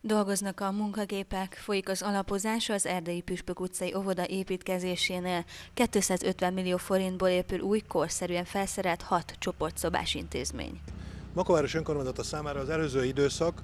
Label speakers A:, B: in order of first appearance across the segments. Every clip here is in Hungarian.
A: Dolgoznak a munkagépek, folyik az alapozás az Erdei Püspök utcai óvoda építkezésénél. 250 millió forintból épül új, korszerűen felszerelt hat csoportszobás intézmény.
B: Makováros önkormányzata számára az előző időszak,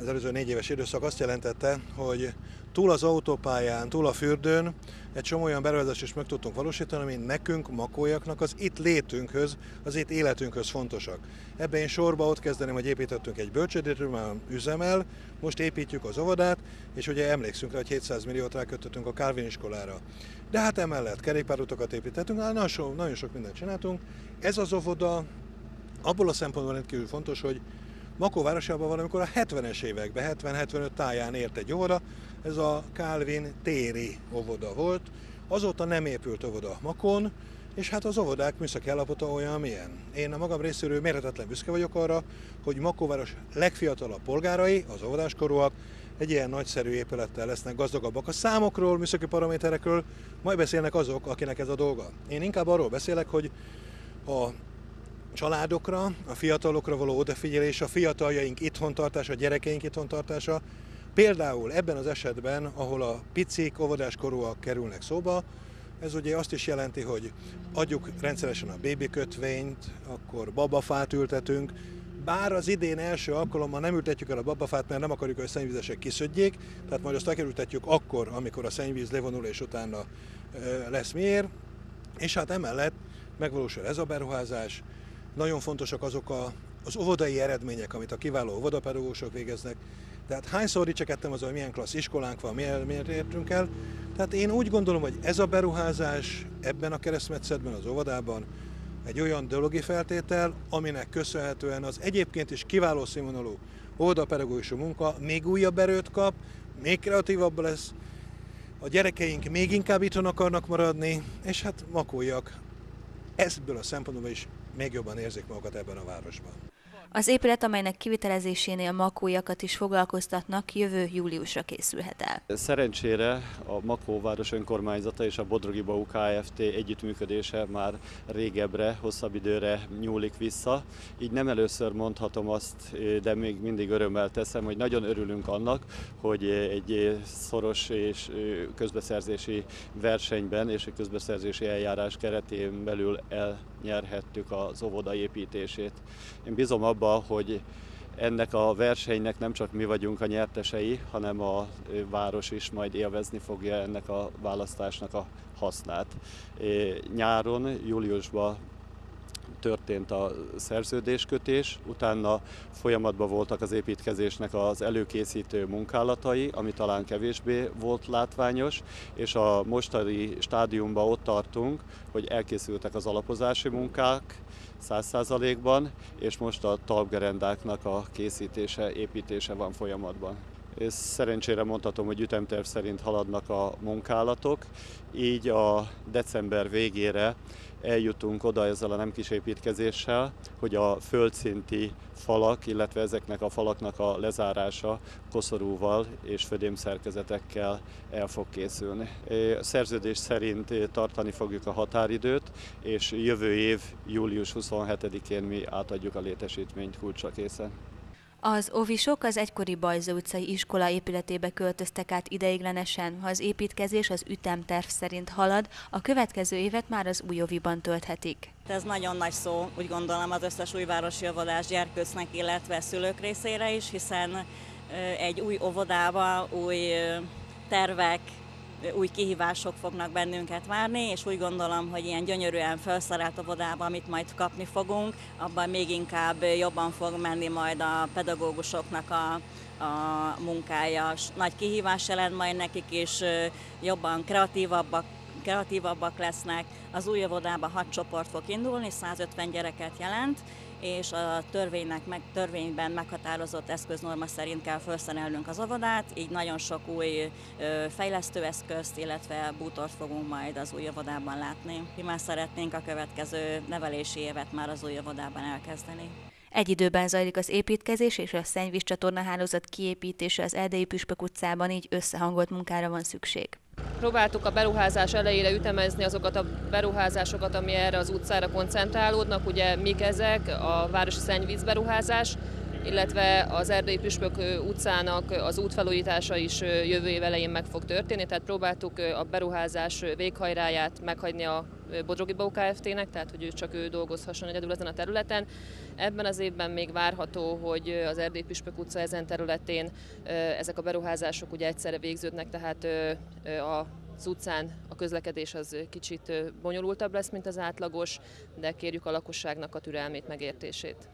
B: az előző négy éves időszak azt jelentette, hogy túl az autópályán, túl a fürdőn egy csomó olyan beruházást is meg tudtunk valósítani, ami nekünk, makójaknak az itt létünkhöz, az itt életünkhöz fontosak. Ebben én sorba ott kezdeném, hogy építettünk egy bölcsödét, már üzemel, most építjük az óvodát, és ugye emlékszünk rá, hogy 700 milliót rákötöttünk a Calvin iskolára. De hát emellett kerékpárutakat építettünk, nagyon sok, nagyon sok mindent csináltunk. Ez az óvoda abból a szempontból rendkívül fontos, hogy Makó városában valamikor a 70-es években, 70-75 táján ért egy óvoda, ez a Calvin téri óvoda volt. Azóta nem épült óvoda Makon, és hát az óvodák műszaki állapota olyan, amilyen. Én a magam részéről mérhetetlen büszke vagyok arra, hogy Makóváros legfiatalabb polgárai, az óvodáskorúak, egy ilyen nagyszerű épülettel lesznek gazdagabbak. A számokról, műszaki paraméterekről majd beszélnek azok, akinek ez a dolga. Én inkább arról beszélek, hogy a családokra, a fiatalokra való odafigyelés, a fiataljaink itthontartása, a gyerekeink itthontartása, Például ebben az esetben, ahol a picik, óvodáskorúak kerülnek szóba, ez ugye azt is jelenti, hogy adjuk rendszeresen a bébi kötvényt, akkor babafát ültetünk, bár az idén első alkalommal nem ültetjük el a babafát, mert nem akarjuk, hogy a szennyvizesek kiszödjék, tehát majd azt elkerültetjük akkor, amikor a szennyvíz levonul és utána lesz miért. És hát emellett megvalósul ez a beruházás, nagyon fontosak azok a, az óvodai eredmények, amit a kiváló óvodapedagógusok végeznek. Tehát hányszor dicsekedtem az, hogy milyen klassz iskolánk van, miért, miért értünk el. Tehát én úgy gondolom, hogy ez a beruházás ebben a keresztmetszetben, az óvodában egy olyan dologi feltétel, aminek köszönhetően az egyébként is kiváló színvonalú óvodapedagógusú munka még újabb erőt kap, még kreatívabb lesz, a gyerekeink még inkább itthon akarnak maradni, és hát makójak ebből a szempontból is még jobban érzik magukat ebben a városban.
A: Az épület, amelynek kivitelezésénél makójakat is foglalkoztatnak, jövő júliusra készülhet el.
C: Szerencsére a Makóváros önkormányzata és a Bodrogi Bau Kft. együttműködése már régebbre, hosszabb időre nyúlik vissza. Így nem először mondhatom azt, de még mindig örömmel teszem, hogy nagyon örülünk annak, hogy egy szoros és közbeszerzési versenyben és a közbeszerzési eljárás keretén belül elnyerhettük az óvoda építését. Én bízom abba, hogy ennek a versenynek nem csak mi vagyunk a nyertesei, hanem a város is majd élvezni fogja ennek a választásnak a hasznát. Nyáron, júliusban történt a szerződéskötés, utána folyamatban voltak az építkezésnek az előkészítő munkálatai, ami talán kevésbé volt látványos, és a mostani stádiumban ott tartunk, hogy elkészültek az alapozási munkák, 100%-ban, és most a talpgerendáknak a készítése, építése van folyamatban. És szerencsére mondhatom, hogy ütemterv szerint haladnak a munkálatok, így a december végére eljutunk oda ezzel a nem kis építkezéssel, hogy a földszinti falak, illetve ezeknek a falaknak a lezárása koszorúval és födémszerkezetekkel el fog készülni. A szerződés szerint tartani fogjuk a határidőt, és jövő év július 27-én mi átadjuk a létesítményt kulcsra készen.
A: Az ovisok az egykori Bajzó utcai iskola épületébe költöztek át ideiglenesen. Ha az építkezés az ütemterv szerint halad, a következő évet már az új oviban tölthetik.
D: Ez nagyon nagy szó, úgy gondolom az összes újvárosi óvodás gyerkőcnek, illetve szülők részére is, hiszen egy új óvodába új tervek, új kihívások fognak bennünket várni, és úgy gondolom, hogy ilyen gyönyörűen felszerelt óvodában, amit majd kapni fogunk, abban még inkább jobban fog menni majd a pedagógusoknak a, a munkája. Nagy kihívás jelent majd nekik, és jobban kreatívabbak kreatívabbak lesznek. Az új óvodában hat csoport fog indulni, 150 gyereket jelent, és a törvénynek, meg, törvényben meghatározott eszköznorma szerint kell felszerelnünk az óvodát, így nagyon sok új fejlesztőeszközt, illetve bútort fogunk majd az új óvodában látni. Mi már szeretnénk a következő nevelési évet már az új óvodában elkezdeni.
A: Egy időben zajlik az építkezés és a szennyvíz csatornahálózat kiépítése az Erdélyi Püspök utcában, így összehangolt munkára van szükség.
E: Próbáltuk a beruházás elejére ütemezni azokat a beruházásokat, ami erre az utcára koncentrálódnak. Ugye mik ezek? A városi szennyvíz beruházás, illetve az Erdélyi Püspök utcának az útfelújítása is jövő év elején meg fog történni, tehát próbáltuk a beruházás véghajráját meghagyni a Bodrogi Bau Kft-nek, tehát hogy ő csak ő dolgozhasson egyedül ezen a területen. Ebben az évben még várható, hogy az Erdély Püspök utca ezen területén ezek a beruházások ugye egyszerre végződnek, tehát a az utcán a közlekedés az kicsit bonyolultabb lesz, mint az átlagos, de kérjük a lakosságnak a türelmét, megértését.